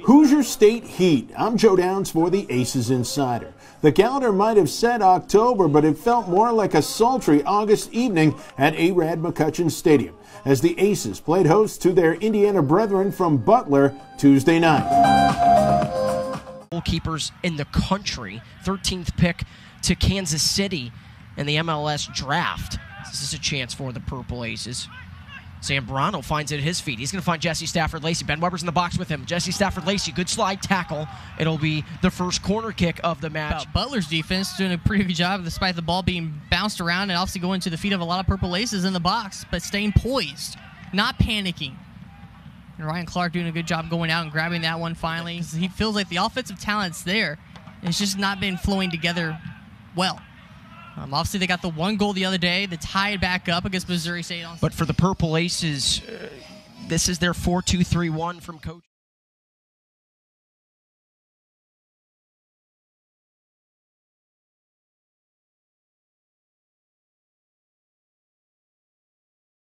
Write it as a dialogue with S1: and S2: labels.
S1: Hoosier State Heat. I'm Joe Downs for the Aces Insider. The calendar might have said October, but it felt more like a sultry August evening at Arad McCutchan Stadium as the Aces played host to their Indiana brethren from Butler Tuesday night.
S2: Goalkeepers in the country, 13th pick to Kansas City in the MLS draft. This is a chance for the Purple Aces. Zambrano finds it at his feet. He's going to find Jesse Stafford Lacey. Ben Weber's in the box with him. Jesse Stafford Lacey, good slide tackle. It'll be the first corner kick of the match.
S3: Butler's defense doing a pretty good job despite the ball being bounced around and obviously going to the feet of a lot of Purple Aces in the box, but staying poised, not panicking. And Ryan Clark doing a good job going out and grabbing that one finally. He feels like the offensive talent's there. It's just not been flowing together well. Um, obviously, they got the one goal the other day. They tied back up against Missouri State.
S2: But for the Purple Aces, uh, this is their 4 2 3 1 from Coach.